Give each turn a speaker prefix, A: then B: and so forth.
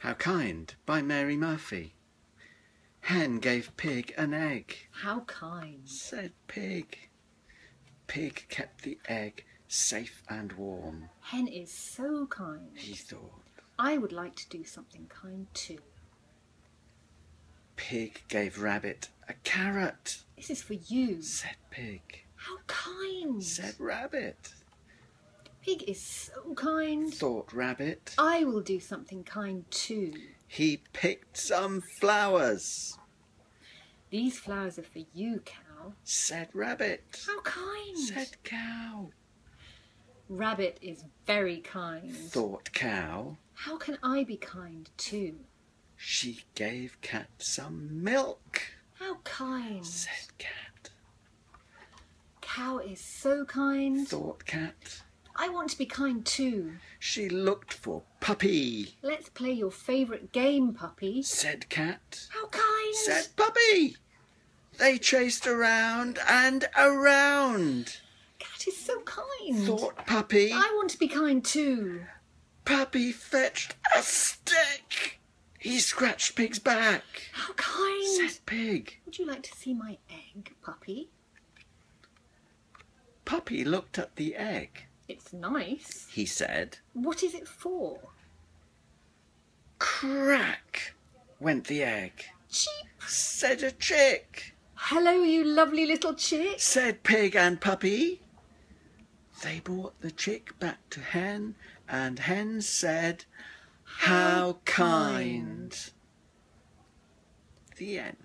A: How Kind by Mary Murphy. Hen gave pig an egg,
B: How kind.
A: said pig. Pig kept the egg safe and warm,
B: Hen is so kind.
A: he thought.
B: I would like to do something kind too.
A: Pig gave rabbit a carrot,
B: This is for you.
A: said pig.
B: How kind.
A: Said rabbit,
B: Pig is so kind.
A: thought rabbit.
B: I will do something kind too.
A: He picked some flowers,
B: These flowers are for you, cow.
A: said rabbit.
B: How kind.
A: Said cow,
B: Rabbit is very kind.
A: thought cow.
B: How can I be kind too?
A: She gave cat some milk,
B: How kind.
A: said cat.
B: Cow is so kind.
A: Thought cat.
B: I want to be kind too.
A: She looked for puppy,
B: Let's play your favourite game, puppy.
A: said cat.
B: How kind.
A: Said puppy. They chased around and around,
B: Cat is so kind.
A: thought puppy.
B: I want to be kind too.
A: Puppy fetched a stick. He scratched pig's back,
B: How kind.
A: said pig.
B: Would you like to see my egg, puppy?
A: Puppy looked at the egg.
B: It's nice.
A: He said,
B: What is it for?
A: Crack went the egg.
B: Cheep!
A: Said a chick.
B: Hello, you lovely little chick.
A: Said pig and puppy. They brought the chick back to hen, and hen said, How kind. The end.